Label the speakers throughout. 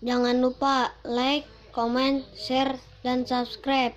Speaker 1: Jangan lupa like, comment, share, dan subscribe.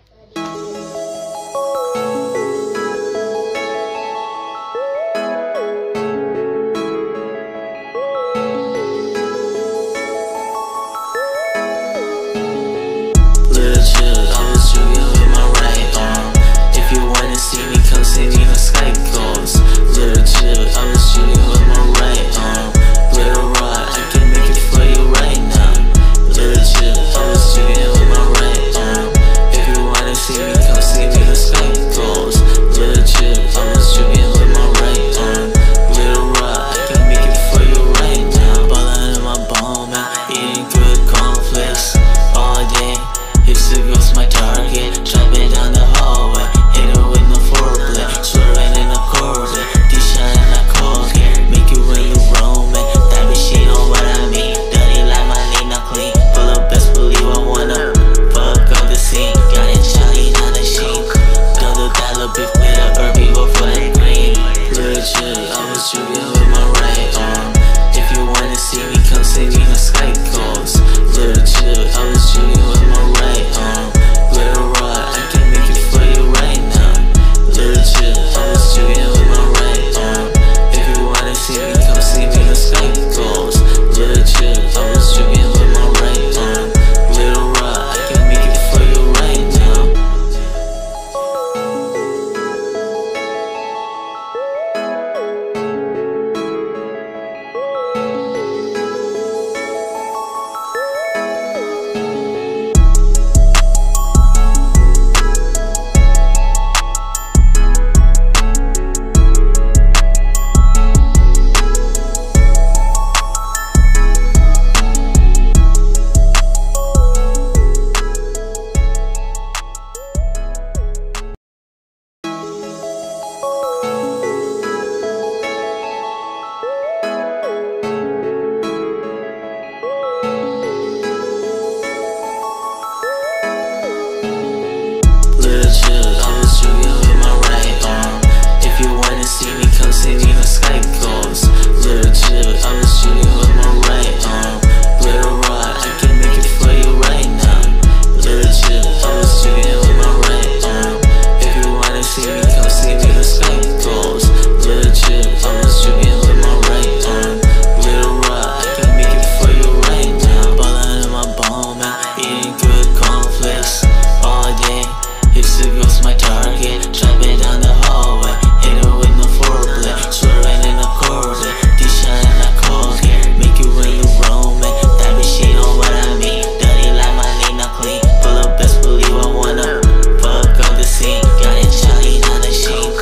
Speaker 2: target. Jumping down the hallway Hit her with no foreplay. Swearing in a corset D-shot in a cold Make you when you roaming That bitch she know what I mean. Dirty like my Lena clean. Full of best believe I wanna Fuck up the scene. Got it Charlie on the sheen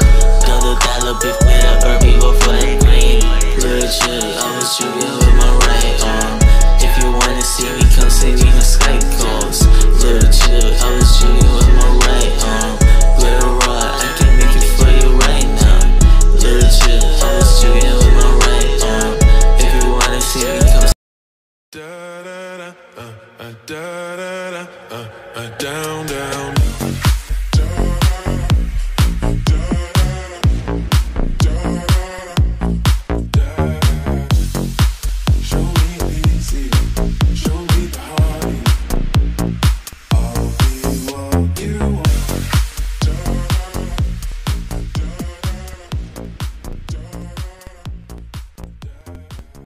Speaker 2: Got the dollar beef with a herby Go for that green. Legit, I was shooting with my right arm. If you wanna see me, come see me.
Speaker 3: Da da da, uh, uh, da da da, uh, uh, down down.